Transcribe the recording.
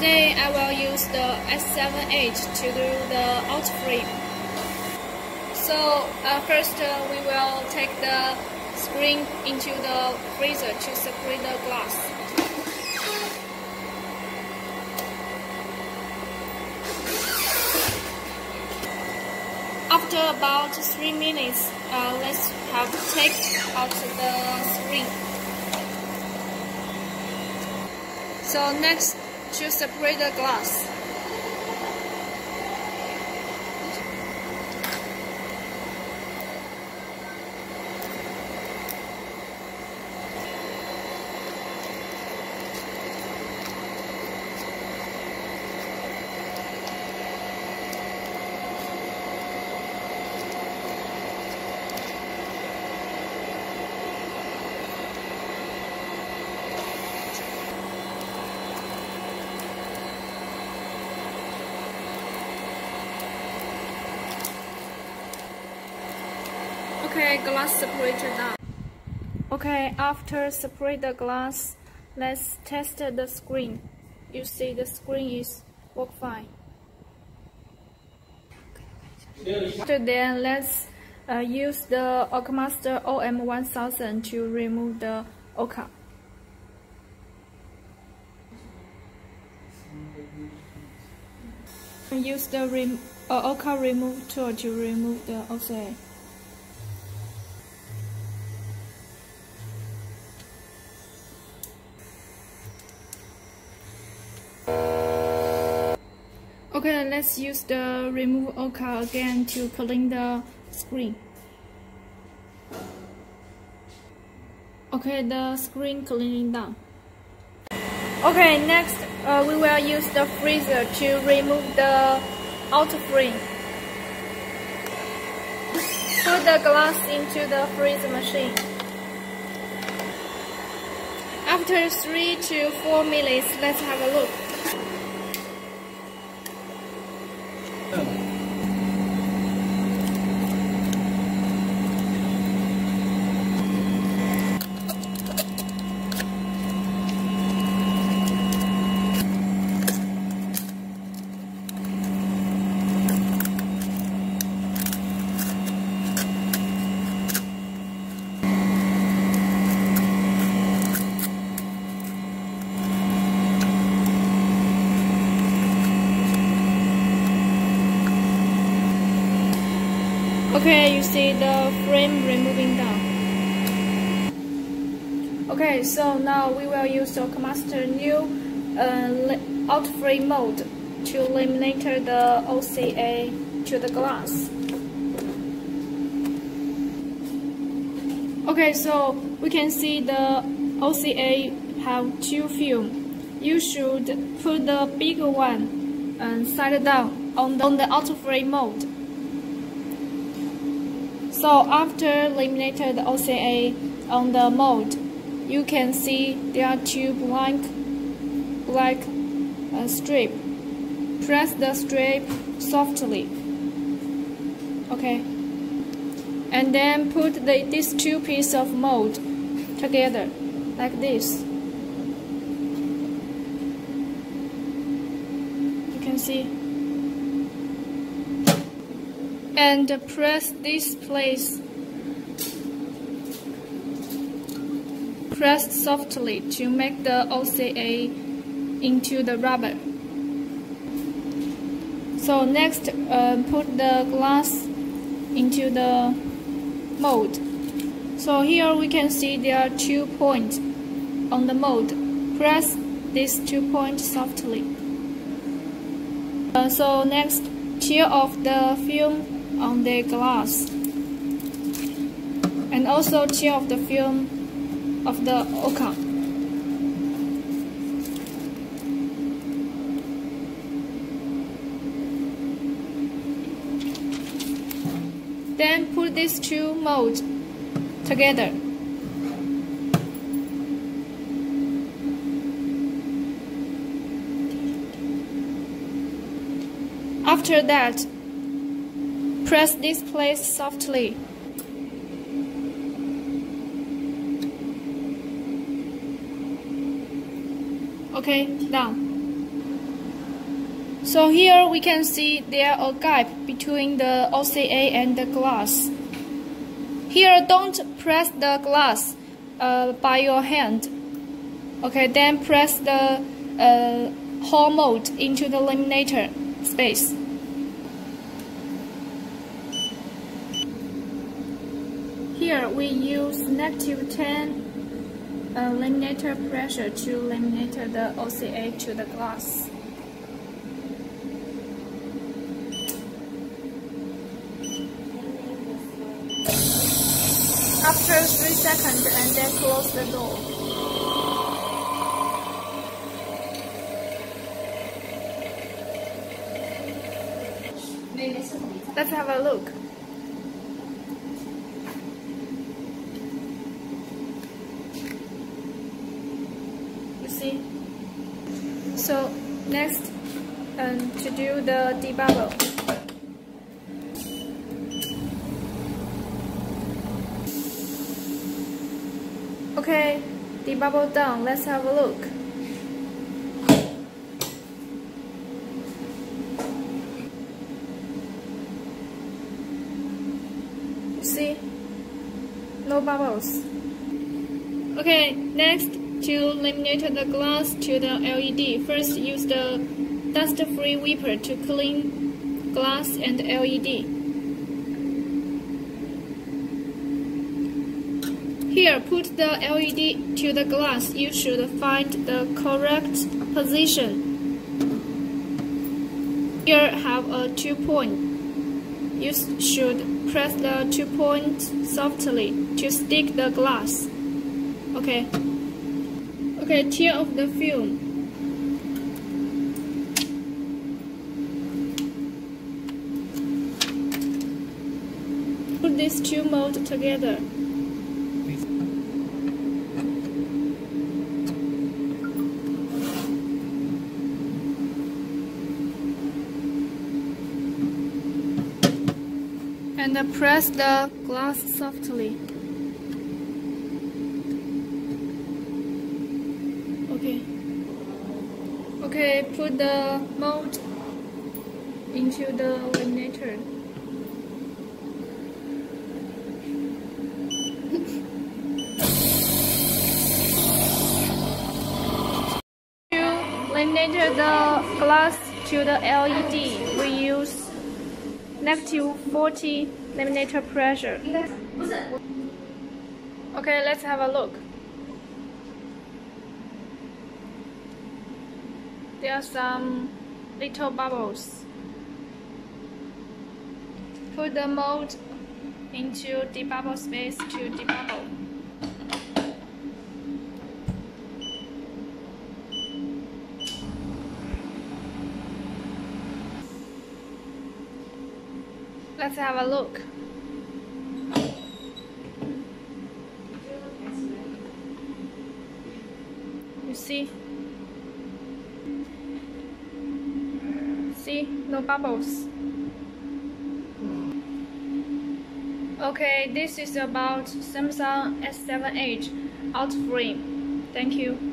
Today I will use the S7 Edge to do the out frame. So uh, first uh, we will take the screen into the freezer to separate the glass. After about 3 minutes, uh, let's have take out the screen. So next, to separate the glass. Okay, glass separator done. Okay, after separate the glass, let's test the screen. You see the screen is work fine. After then, let's uh, use the OCAMaster OM1000 to remove the OCA. Use the rem uh, remove tool to remove the OCA. Okay, let's use the remove OCA again to clean the screen. Okay, the screen cleaning done. Okay, next uh, we will use the freezer to remove the outer frame. Put the glass into the freezer machine. After 3 to 4 minutes, let's have a look. Okay, you see the frame removing down. Okay, so now we will use the Master new uh, out frame mode to eliminate the OCA to the glass. Okay, so we can see the OCA have two film. You should put the bigger one and side down on the, on the auto frame mode. So after eliminated the OCA on the mold, you can see there are two blank black uh, strip. Press the strip softly. Okay. And then put the, these two pieces of mold together, like this. You can see. And press this place. Press softly to make the OCA into the rubber. So next, uh, put the glass into the mold. So here we can see there are two points on the mold. Press these two points softly. Uh, so next, tear off the film on the glass and also tear off the film of the OCA. Then put these two molds together. After that, Press this place softly. Okay, done. So here we can see there a gap between the OCA and the glass. Here don't press the glass uh, by your hand. Okay, then press the uh, hole mode into the laminator space. Here we use negative 10 uh, laminator pressure to laminate the OCA to the glass. After 3 seconds and then close the door. Let's have a look. You see? So next um, to do the debubble. Okay, debubble done. Let's have a look. See? No bubbles. Okay, next to laminate the glass to the LED, first use the dust-free wiper to clean glass and LED. Here, put the LED to the glass. You should find the correct position. Here have a two point. You should press the two point softly to stick the glass. Okay. Okay, tear off the film. Put these two molds together. and press the glass softly. Okay. Okay, put the mold into the laminator. to laminate the glass to the LED, we use negative 40 laminator pressure. Okay, let's have a look. There are some little bubbles. Put the mold into the bubble space to debubble. Let's have a look. You see? No bubbles. Okay, this is about Samsung S7 Edge out frame. Thank you.